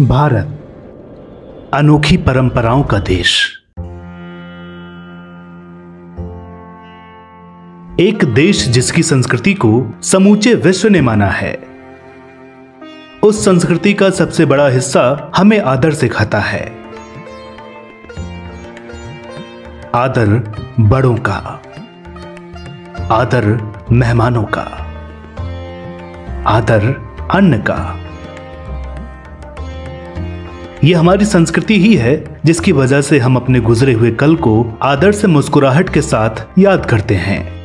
भारत, अनोखी परंपराओं का देश। एक देश जिसकी संस्कृति को समूचे विश्व ने माना है, उस संस्कृति का सबसे बड़ा हिस्सा हमें आदर सिखाता है। आदर बड़ों का, आदर मेहमानों का, आदर अन्न का। यह हमारी संस्कृति ही है, जिसकी वजह से हम अपने गुजरे हुए कल को आदर से मुस्कुराहट के साथ याद करते हैं।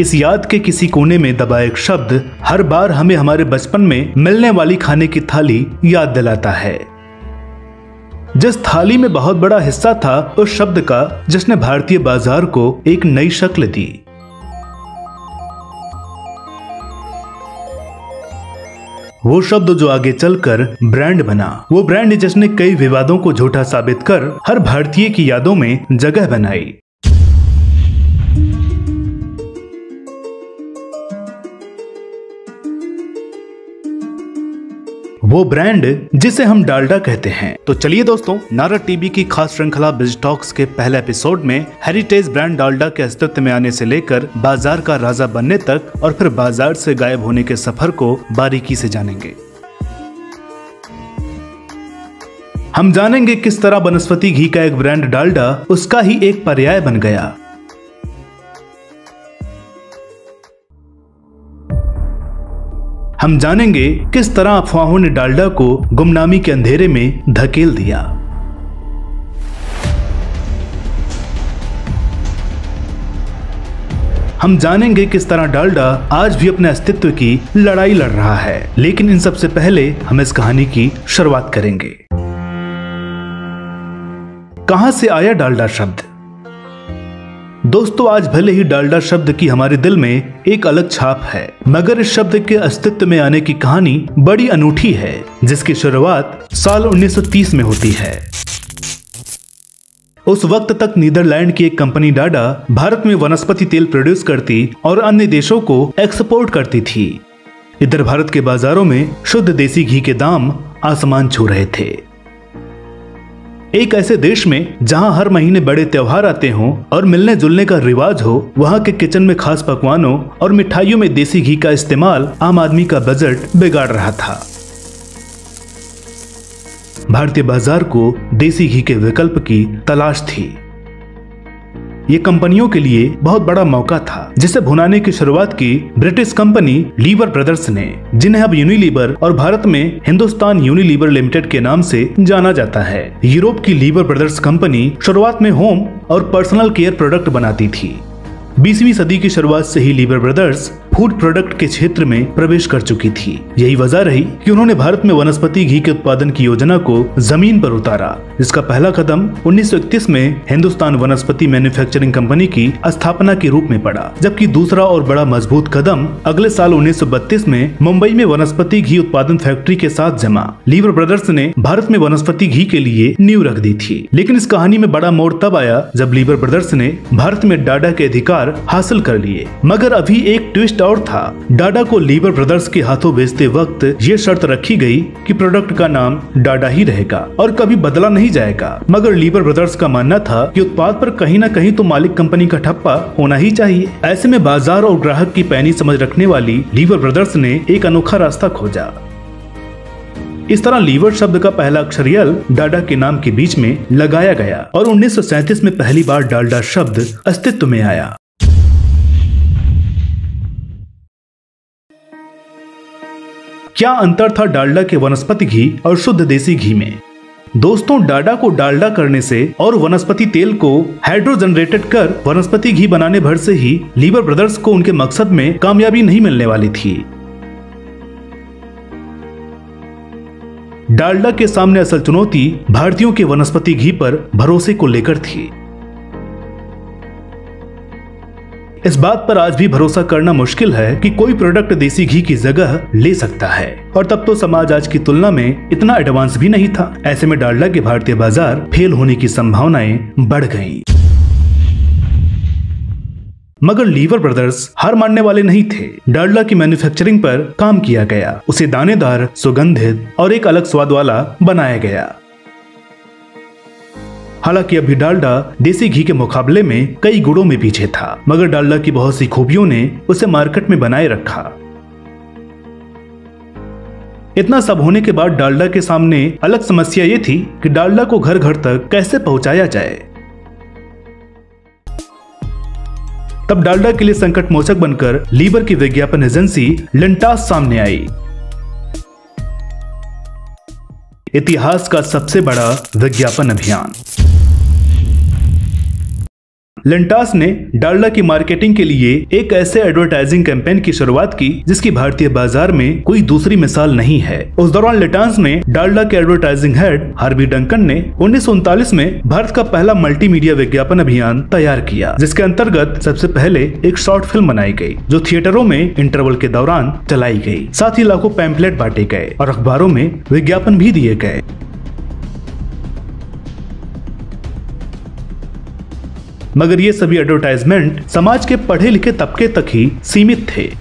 इस याद के किसी कोने में दबा एक शब्द हर बार हमें हमारे बचपन में मिलने वाली खाने की थाली याद दिलाता है। जिस थाली में बहुत बड़ा हिस्सा था, उस शब्द का जिसने भारतीय बाज़ार को एक नई शक्ल दी। वो शब्द जो आगे चलकर ब्रांड बना। वो ब्रांड जिसने कई विवादों को झूठा साबित कर हर भारतीय की यादों में जगह बनाई। वो ब्रांड जिसे हम डालडा कहते हैं। तो चलिए दोस्तों, नारा टीवी की खास श्रृंखला बिज टॉक्स के पहले एपिसोड में हेरिटेज ब्रांड डालडा के अस्तित्व में आने से लेकर बाज़ार का राजा बनने तक और फिर बाज़ार से गायब होने के सफ़र को बारीकी से जानेंगे। हम जानेंगे किस तरह वनस्पति घी का एक ब्रांड डालडा उसका ही एक पर्याय बन गया। हम जानेंगे किस तरह अफवाहों ने डालडा को गुमनामी के अंधेरे में धकेल दिया। हम जानेंगे किस तरह डालडा आज भी अपने अस्तित्व की लड़ाई लड़ रहा है, लेकिन इन सबसे पहले हम इस कहानी की शुरुआत करेंगे। कहाँ से आया डालडा शब्द? दोस्तों, आज भले ही डालडा शब्द की हमारे दिल में एक अलग छाप है, मगर इस शब्द के अस्तित्व में आने की कहानी बड़ी अनूठी है, जिसकी शुरुआत साल 1930 में होती है। उस वक्त तक नीदरलैंड की एक कंपनी डाडा भारत में वनस्पति तेल प्रोड्यूस करती और अन्य देशों को एक्सपोर्ट करती थी। इधर भारत के बाजारों में शुद्ध देसी घी के दाम आसमान छू रहे थे। एक ऐसे देश में जहाँ हर महीने बड़े त्योहार आते हों और मिलने जुलने का रिवाज हो, वहाँ के किचन में खास पकवानों और मिठाइयों में देसी घी का इस्तेमाल आम आदमी का बजट बिगाड़ रहा था। भारतीय बाज़ार को देसी घी के विकल्प की तलाश थी। ये कंपनियों के लिए बहुत बड़ा मौका था, जिसे भुनाने की शुरुआत की ब्रिटिश कंपनी लीवर ब्रदर्स ने, जिन्हें अब यूनिलीवर और भारत में हिंदुस्तान यूनिलीवर लिमिटेड के नाम से जाना जाता है। यूरोप की लीवर ब्रदर्स कंपनी शुरुआत में होम और पर्सनल केयर प्रोडक्ट बनाती थी। बीसवीं सदी की शुरुआत से ही लीवर ब्रदर्स फ़ूड प्रोडक्ट के क्षेत्र में प्रवेश कर चुकी थी। यही वजह रही कि उन्होंने भारत में वनस्पति घी के उत्पादन की योजना को ज़मीन पर उतारा, जिसका पहला कदम 1931 में हिंदुस्तान वनस्पति मैन्युफैक्चरिंग कंपनी की स्थापना के रूप में पड़ा, जबकि दूसरा और बड़ा मज़बूत कदम अगले साल 1932 में मुंबई में वनस्पति घी उत्पादन फैक्ट्री के साथ जमा। लीवर ब्रदर्स ने भारत में वनस्पति घी के लिए नींव रख दी थी। लेकिन इस कहानी में बड़ा मोड़ तब आया जब लीवर ब्रदर्स ने भारत में डाडा के अधिकार हासिल कर लिए। मगर अभी एक ट्विस्ट और था। डाडा को लीवर ब्रदर्स के हाथों बेचते वक्त ये शर्त रखी गई कि प्रोडक्ट का नाम डाडा ही रहेगा और कभी बदला नहीं जाएगा। मगर लीवर ब्रदर्स का मानना था कि उत्पाद पर कहीं न कहीं तो मालिक कंपनी का ठप्पा होना ही चाहिए। ऐसे में बाज़ार और ग्राहक की पैनी समझ रखने वाली लीवर ब्रदर्स ने एक अनोखा रास्ता खोजा। इस तरह लीवर शब्द का पहला अक्षर यल डाडा के नाम के बीच में लगाया गया और 1937 में पहली बार डालडा शब्द अस्तित्व में आया। क्या अंतर था डालडा के वनस्पति घी और शुद्ध देसी घी में? दोस्तों डाडा को डालडा करने से और वनस्पति तेल को हाइड्रोजनरेटेड कर वनस्पति घी बनाने भर से ही लीवर ब्रदर्स को उनके मकसद में कामयाबी नहीं मिलने वाली थी। डालडा के सामने असल चुनौती भारतीयों के वनस्पति घी पर भरोसे को लेकर थी। इस बात पर आज भी भरोसा करना मुश्किल है कि कोई प्रोडक्ट देसी घी की जगह ले सकता है। और तब तो समाज आज की तुलना में इतना एडवांस भी नहीं था। ऐसे में डालडा के भारतीय बाज़ार फेल होने की संभावनाएँ बढ़ गईं। मगर लीवर ब्रदर्स हार मानने वाले नहीं थे। डालडा की मैन्युफैक्चरिंग पर काम किया गया। उसे दानेदार, सुगंधित और एक अलग स्वाद वाला बनाया गया। हालाँकि अभी डालडा देसी घी के मुकाबले में कई गुणों में पीछे था, मगर डालडा की बहुत सी खूबियों ने उसे मार्केट में बनाए रखा। इतना सब होने के बाद डालडा के सामने अलग समस्या ये थी कि डालडा को घर घर तक कैसे पहुँचाया जाए। तब डालडा के लिए संकट मोचक बनकर लीवर की विज्ञापन एजेंसी लिंटास सामने आई। इतिहास का सबसे बड़ा विज्ञापन अभियान। लिंटास ने डालडा की मार्केटिंग के लिए एक ऐसे एडवर्टाइजिंग कैंपेन की शुरुआत की, जिसकी भारतीय बाज़ार में कोई दूसरी मिसाल नहीं है। उस दौरान लिटांस ने डालडा के एडवर्टाइजिंग हेड हार्वी डंकन ने उन्नीस सौ उनतालीस में भारत का पहला मल्टीमीडिया विज्ञापन अभियान तैयार किया, जिसके अंतर्गत सबसे पहले एक शॉर्ट फ़िल्म बनाई गई, जो थिएटरों में इंटरवल के दौरान चलाई गई। साथ ही लाखों पैम्पलेट बांटे गए और अखबारों में विज्ञापन भी दिए गए। मगर ये सभी एडवर्टाइजमेंट समाज के पढ़े लिखे तबके तक ही सीमित थे।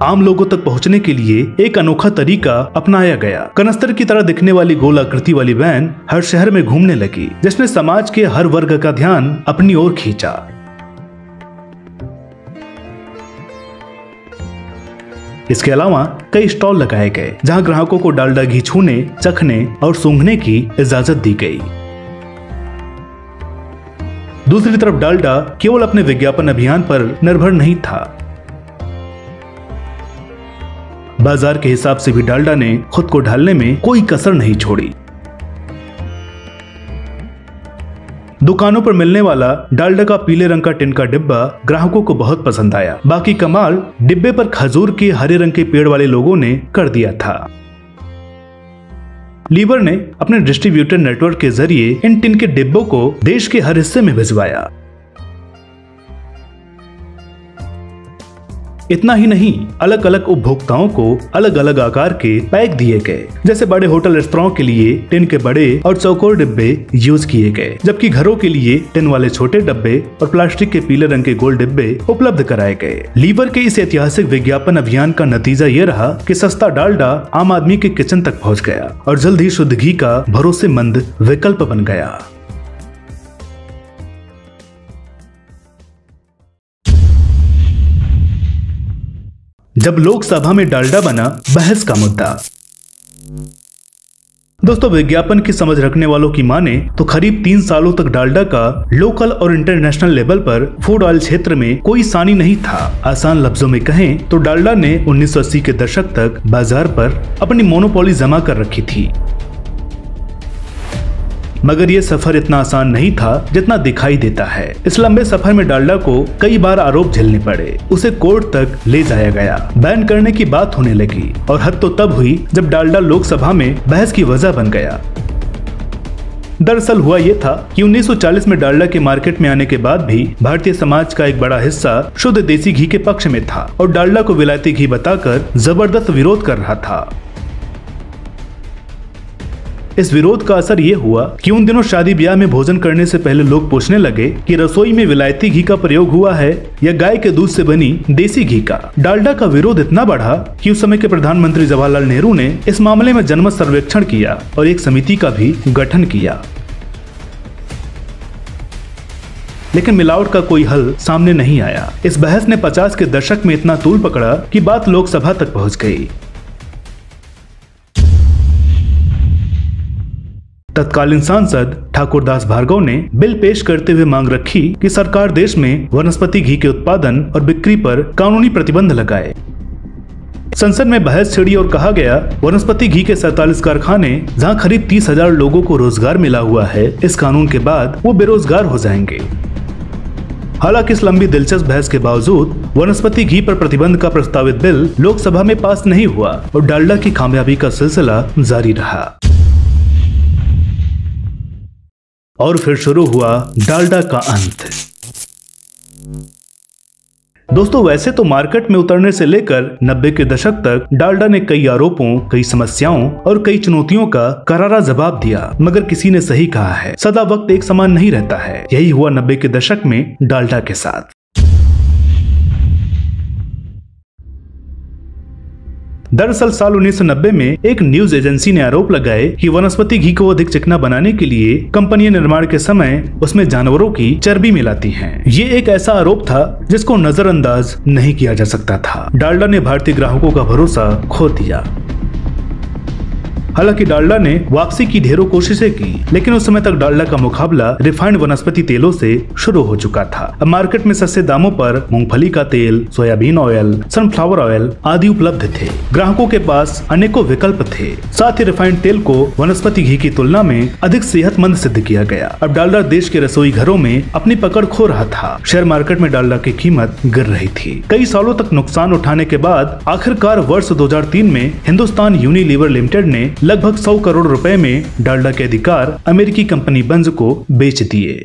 आम लोगों तक पहुँचने के लिए एक अनोखा तरीका अपनाया गया। कनस्तर की तरह दिखने वाली गोल आकृति वाली वैन हर शहर में घूमने लगी, जिसने समाज के हर वर्ग का ध्यान अपनी ओर खींचा। इसके अलावा कई स्टॉल लगाए गए, जहाँ ग्राहकों को डालडा घी छूने, चखने और सूंघने की इजाज़त दी गई। दूसरी तरफ़ डालडा केवल अपने विज्ञापन अभियान पर निर्भर नहीं था। बाज़ार के हिसाब से भी डालडा ने खुद को ढालने में कोई कसर नहीं छोड़ी। दुकानों पर मिलने वाला डालडा का पीले रंग का टिन का डिब्बा ग्राहकों को बहुत पसंद आया। बाकी कमाल डिब्बे पर खजूर के हरे रंग के पेड़ वाले लोगों ने कर दिया था। लीवर ने अपने डिस्ट्रीब्यूटर नेटवर्क के ज़रिए इन टिन के डिब्बों को देश के हर हिस्से में भिजवाया। इतना ही नहीं अलग अलग उपभोक्ताओं को अलग अलग आकार के पैक दिए गए। जैसे बड़े होटल रेस्तराओं के लिए टिन के बड़े और चौकोर डिब्बे यूज़ किए गए, जबकि घरों के लिए टिन वाले छोटे डब्बे और प्लास्टिक के पीले रंग के गोल डिब्बे उपलब्ध कराए गए। लीवर के इस ऐतिहासिक विज्ञापन अभियान का नतीजा ये रहा कि सस्ता डालडा आम आदमी के किचन तक पहुँच गया और जल्द ही शुद्ध घी का भरोसेमंद विकल्प बन गया। जब लोकसभा में डालडा बना बहस का मुद्दा। दोस्तों, विज्ञापन की समझ रखने वालों की माने तो करीब तीन सालों तक डालडा का लोकल और इंटरनेशनल लेवल पर फ़ूड ऑयल क्षेत्र में कोई सानी नहीं था। आसान लफ्जों में कहें तो डालडा ने 1980 के दशक तक बाज़ार पर अपनी मोनोपोली जमा कर रखी थी। मगर ये सफ़र इतना आसान नहीं था जितना दिखाई देता है। इस लंबे सफ़र में डालडा को कई बार आरोप झेलने पड़े। उसे कोर्ट तक ले जाया गया। बैन करने की बात होने लगी और हद तो तब हुई जब डालडा लोकसभा में बहस की वजह बन गया। दरअसल हुआ ये था कि 1940 में डालडा के मार्केट में आने के बाद भी भारतीय समाज का एक बड़ा हिस्सा शुद्ध देसी घी के पक्ष में था और डालडा को विलायती घी बताकर ज़बरदस्त विरोध कर रहा था। इस विरोध का असर ये हुआ कि उन दिनों शादी ब्याह में भोजन करने से पहले लोग पूछने लगे कि रसोई में विलायती घी का प्रयोग हुआ है या गाय के दूध से बनी देसी घी का। डालडा का विरोध इतना बढ़ा कि उस समय के प्रधानमंत्री जवाहरलाल नेहरू ने इस मामले में जनमत सर्वेक्षण किया और एक समिति का भी गठन किया। लेकिन मिलावट का कोई हल सामने नहीं आया। इस बहस ने 50 के दशक में इतना तूल पकड़ा कि बात लोकसभा तक पहुँच गई। तत्कालीन सांसद ठाकुरदास भार्गव ने बिल पेश करते हुए मांग रखी कि सरकार देश में वनस्पति, घी के उत्पादन और बिक्री पर कानूनी प्रतिबंध लगाए। संसद में बहस, छिड़ी और कहा गया, वनस्पति, घी के सैतालीस कारखाने, जहाँ करीब तीस हज़ार लोगों को रोज़गार मिला हुआ है, इस कानून के बाद वो बेरोजगार हो जाएँगे। हालाँकि इस लंबी दिलचस्प बहस के बावजूद, वनस्पति, घी पर प्रतिबंध का प्रस्तावित बिल लोकसभा में पास नहीं हुआ और डालडा की कामयाबी का सिलसिला जारी रहा। और फिर शुरू हुआ डालडा का अंत। दोस्तों, वैसे तो मार्केट में उतरने से लेकर नब्बे के दशक तक डालडा ने कई आरोपों, कई समस्याओं और कई चुनौतियों का करारा जवाब दिया, मगर किसी ने सही कहा है। सदा वक्त एक समान नहीं रहता है। यही हुआ नब्बे के दशक में डालडा के साथ। दरअसल साल 1990 में एक न्यूज़ एजेंसी ने आरोप लगाए कि वनस्पति घी को अधिक चिकना बनाने के लिए कंपनियाँ निर्माण के समय उसमें जानवरों की चर्बी मिलाती हैं। ये एक ऐसा आरोप था जिसको नजरअंदाज नहीं किया जा सकता था डालडा ने भारतीय ग्राहकों का भरोसा खो दिया हालाँकि डालडा ने वापसी की ढेरों कोशिशें की, लेकिन उस समय तक डालडा का मुकाबला रिफाइंड वनस्पति तेलों से शुरू हो चुका था। अब मार्केट में सस्ते दामों पर मूंगफली का तेल, सोयाबीन ऑयल सनफ्लावर ऑयल आदि उपलब्ध थे। ग्राहकों के पास अनेकों विकल्प थे। साथ ही रिफाइंड तेल को वनस्पति घी की तुलना में अधिक सेहतमंद सिद्ध किया गया। अब डालडा देश के रसोई घरों में अपनी पकड़ खो रहा था। शेयर मार्केट में डालडा की कीमत गिर रही थी। कई सालों तक नुकसान उठाने के बाद आखिरकार वर्ष 2003 में हिंदुस्तान यूनिलीवर लिमिटेड ने लगभग सौ करोड़ रुपए में डालडा के अधिकार अमेरिकी कंपनी बंज को बेच दिए।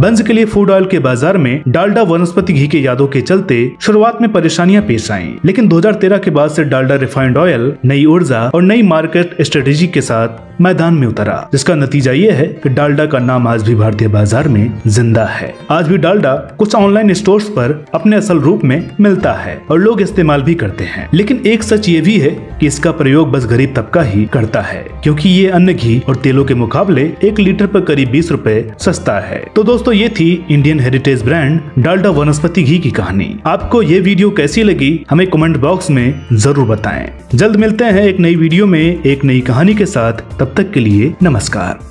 बंज के लिए फ़ूड ऑयल के बाज़ार में डालडा वनस्पति घी के यादों के चलते शुरुआत में परेशानियाँ पेश आई। लेकिन 2013 के बाद से डालडा रिफाइंड ऑयल नई ऊर्जा और नई मार्केट स्ट्रेटेजी के साथ मैदान में उतरा, जिसका नतीजा ये है कि डालडा का नाम आज भी भारतीय बाज़ार में ज़िंदा है। आज भी डालडा कुछ ऑनलाइन स्टोर्स पर अपने असल रूप में मिलता है और लोग इस्तेमाल भी करते हैं। लेकिन एक सच ये भी है कि इसका प्रयोग बस गरीब तबका ही करता है, क्योंकि ये अन्य घी और तेलों के मुकाबले एक लीटर पर करीब बीस रूपए सस्ता है। तो दोस्तों ये थी इंडियन हेरिटेज ब्रांड डालडा वनस्पति घी की कहानी। आपको ये वीडियो कैसी लगी, हमें कमेंट बॉक्स में ज़रूर बताएँ। जल्द मिलते हैं एक नई वीडियो में, एक नई कहानी के साथ। तब तक के लिए नमस्कार।